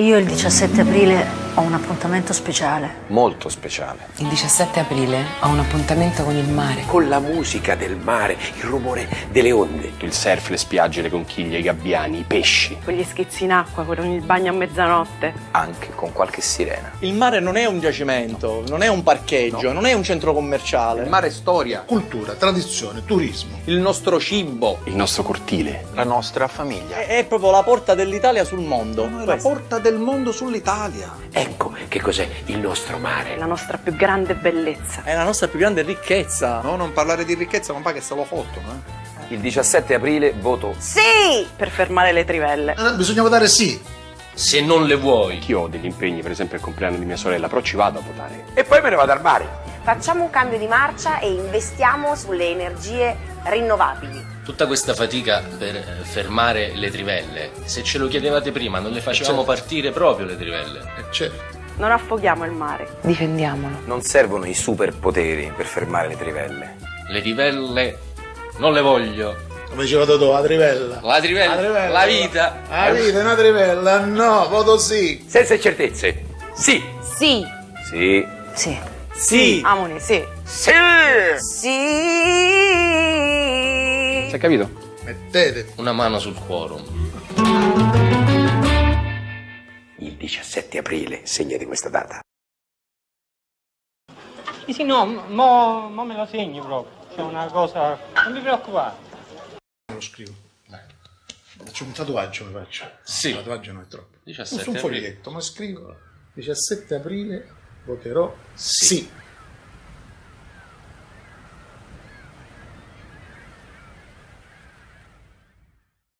Io il 17 aprile ho un appuntamento speciale. Molto speciale. Il 17 aprile ho un appuntamento con il mare. Con la musica del mare, il rumore delle onde. Il surf, le spiagge, le conchiglie, i gabbiani, i pesci. Con gli schizzi in acqua, con il bagno a mezzanotte. Anche con qualche sirena. Il mare non è un giacimento, non è un parcheggio, no. non è un centro commerciale. Il mare è storia. Cultura, tradizione, turismo. Il nostro cibo. Il nostro cortile. La nostra famiglia. È, è proprio la porta dell'Italia sul mondo. No, la porta del mondo sull'Italia. Ecco che cos'è il nostro mare. La nostra più grande bellezza. È la nostra più grande ricchezza. No, non parlare di ricchezza, non fa che se lo fottono, eh. Il 17 aprile voto sì per fermare le trivelle. Eh, bisogna votare sì. Se non le vuoi. Io ho degli impegni, per esempio il compleanno di mia sorella, però ci vado a votare. E poi me ne vado al mare. Facciamo un cambio di marcia e investiamo sulle energie rinnovabili. Tutta questa fatica per fermare le trivelle, se ce lo chiedevate prima non le facevamo certo. partire proprio le trivelle. Eh, certo. Non affoghiamo il mare. Difendiamolo. Non servono i superpoteri per fermare le trivelle. Le trivelle non le voglio. Come diceva Totò, la trivella. La trivella, la, trivella. la vita. La vita è una trivella, no, voto sì. Senza certezze. Sì. Sì. Sì. Sì. Sì. Amone, sì. Sì. Sì. Si è capito? Mettete una mano sul quorum. Il 17 aprile, segna di questa data. Sì, sì, no, mo, mo me lo segno proprio. C'è una cosa. Non vi preoccupate. Lo scrivo. Faccio un tatuaggio, mi faccio. Sì. Un tatuaggio non è troppo. 17 Su un foglietto, ma scrivo 17 aprile voterò sì. sì.